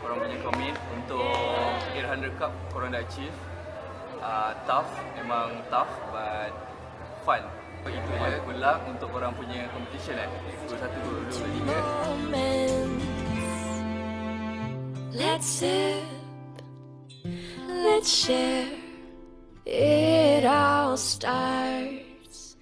korang punya commit untuk 800 cup korang dah achieve. Uh, tough, memang tough but fun. Itu je, good luck untuk korang punya competition eh. Group 1, group 2, group 3. moments. Let's sip, let's share. It all starts.